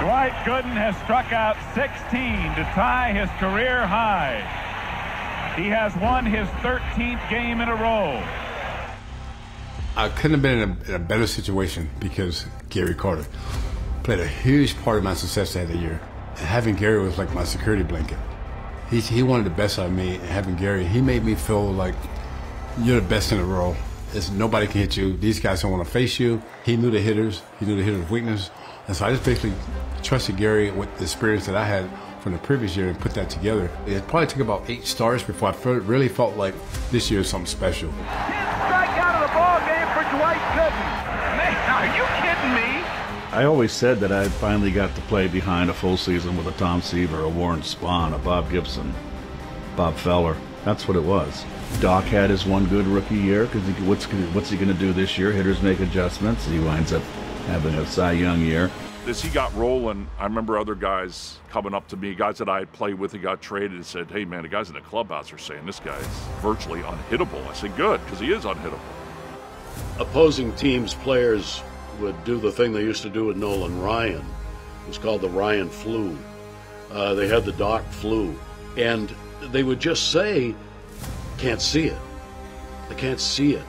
Dwight Gooden has struck out 16 to tie his career high. He has won his 13th game in a row. I couldn't have been in a, in a better situation because Gary Carter played a huge part of my success that year. And having Gary was like my security blanket. He, he wanted the best out of me, and having Gary, he made me feel like you're the best in the world. Nobody can hit you. These guys don't want to face you. He knew the hitters. He knew the hitters' weakness. And so I just basically trusted Gary with the experience that I had from the previous year and put that together. It probably took about eight starts before I really felt like this year is something special. Strike out of the ball game for Dwight Gooden. Man, are you kidding me? I always said that I finally got to play behind a full season with a Tom Seaver, a Warren Spahn, a Bob Gibson, Bob Feller. That's what it was. Doc had his one good rookie year because what's what's he going to do this year? Hitters make adjustments. He winds up having a Cy Young year. As he got rolling, I remember other guys coming up to me, guys that I had played with, he got traded, and said, "Hey man, the guys in the clubhouse are saying this guy's virtually unhittable." I said, "Good, because he is unhittable." Opposing teams' players would do the thing they used to do with Nolan Ryan. It was called the Ryan flu. Uh, they had the Doc flu, and they would just say, "Can't see it. I can't see it."